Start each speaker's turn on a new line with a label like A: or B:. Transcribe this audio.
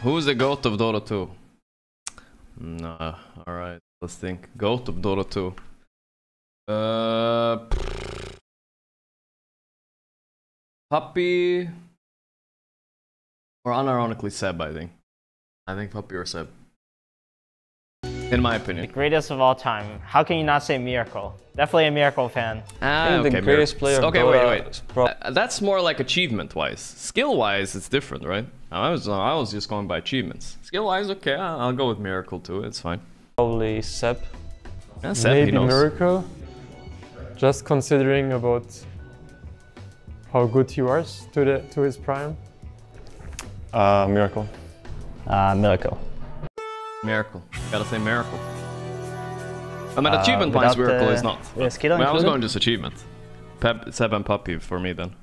A: Who's the goat of Dota 2? Nah, alright, let's think. Goat of Dota 2. Uh, Puppey or unironically Ceb, I think. I think Puppey or Ceb. In my opinion.
B: The Greatest of all time. How can you not say Miracle? Definitely a Miracle fan.
A: Ah,
C: think the greatest
A: Mir-
C: player of
A: Okay,
C: Dota
A: wait, wait.
C: prob-
A: Uh, that's more like achievement-wise. Skill-wise, it's different, right? I was, I was just going by achievements. Skill-wise, okay, I'll, I'll go with Miracle too. It's fine.
C: Probably Ceb.
A: Yeah, Ceb, he
D: Maybe. Miracle. Just considering about how good he was to the to his prime.
E: Uh, Miracle.
B: Uh, Miracle.
A: Miracle. Gotta say Miracle. I mean,
B: Uh,
A: achievement-wise,
B: without
A: Miracle
B: the-
A: is not.
B: Is Kilo
A: Well, I was
B: included?
A: going just achievement. Pep, Ceb and Puppey for me then.